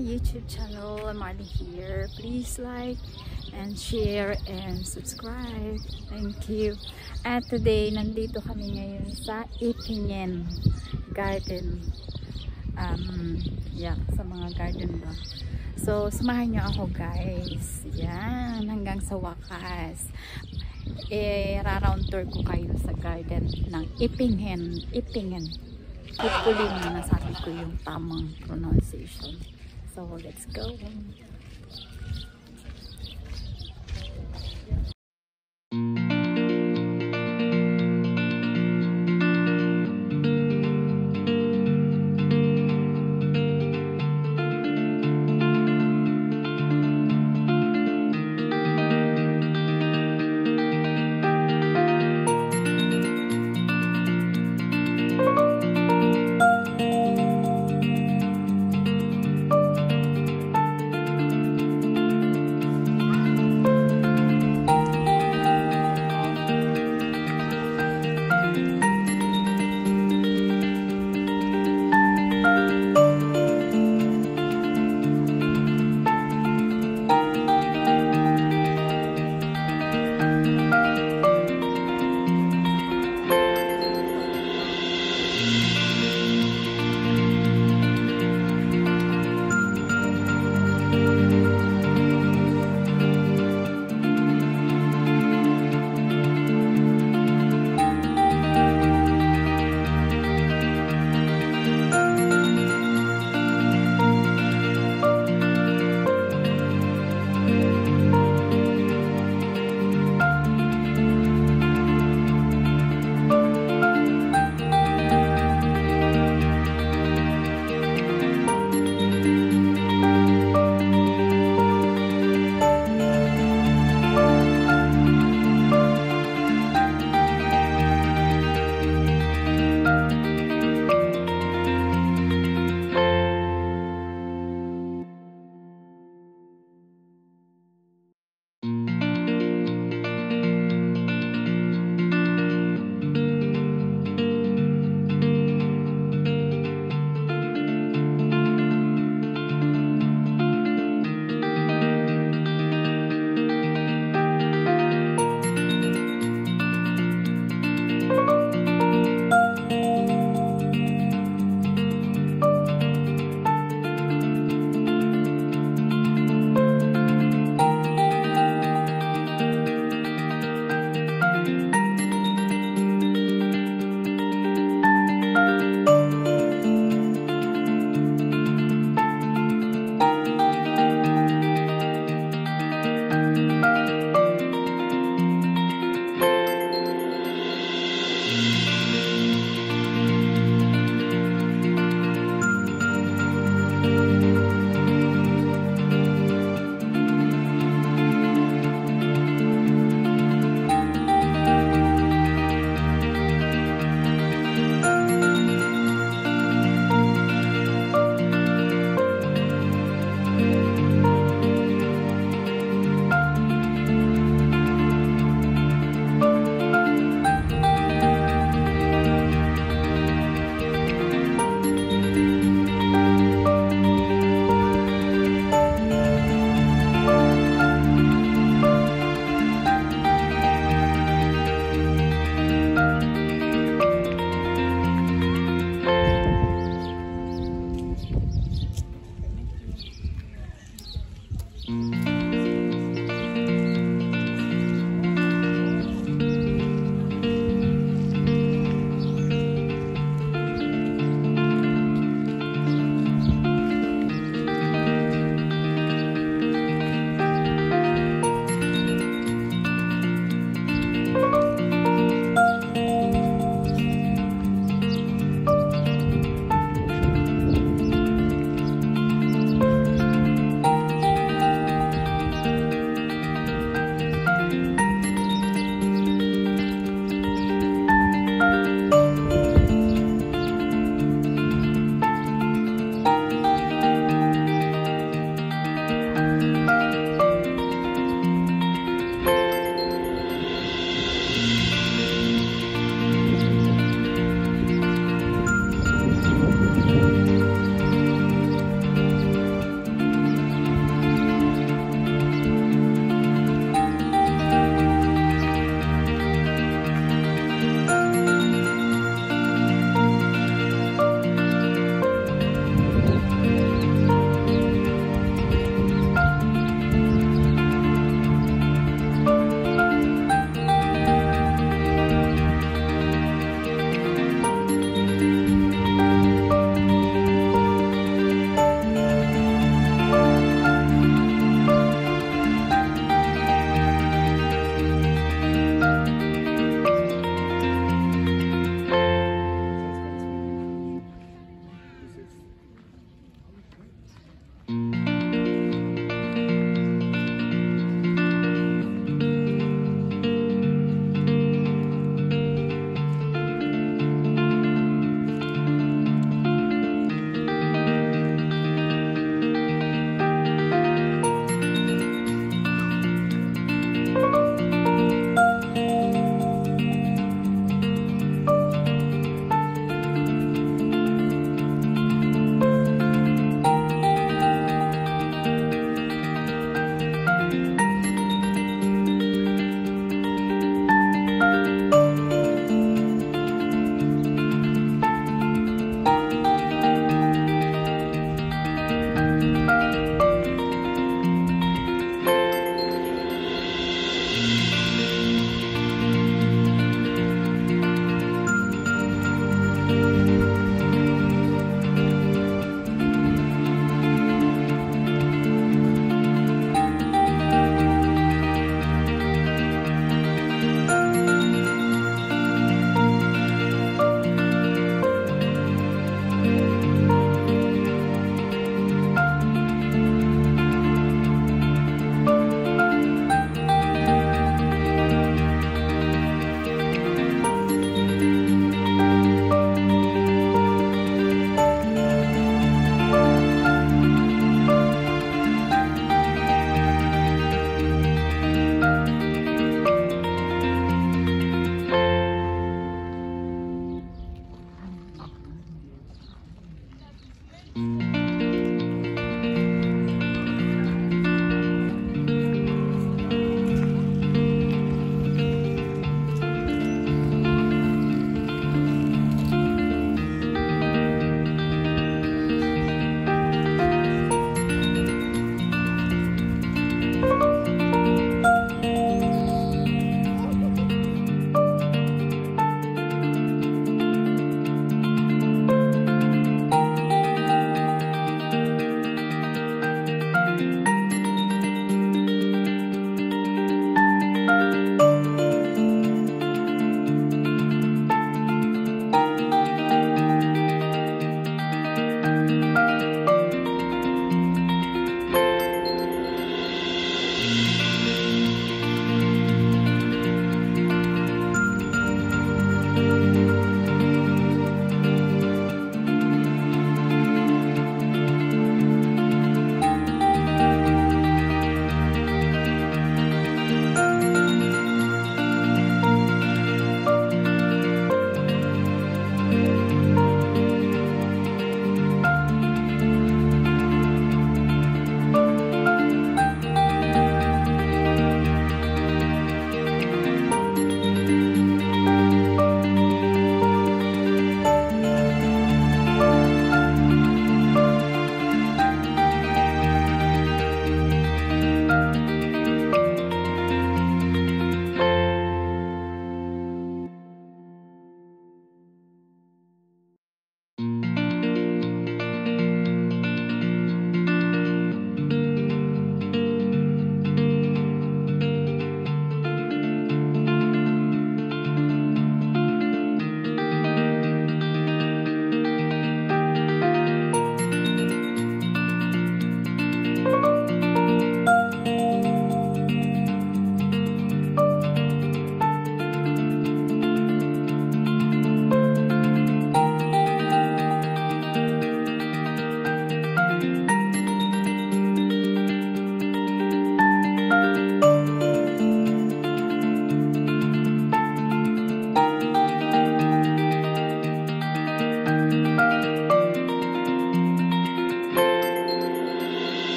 YouTube channel. I'm Marley here. Please like and share and subscribe. Thank you. At today, nandito kami ngayon sa Ipingen Garden. Um, yeah, sa mga garden ba. So, samahan nyo ako guys. Yan, hanggang sa wakas. Eh, ra-round tour ko kayo sa garden ng Ipingen. Ipingen. Hopefully na nasabi ko yung tamang pronunciation. So, let's go.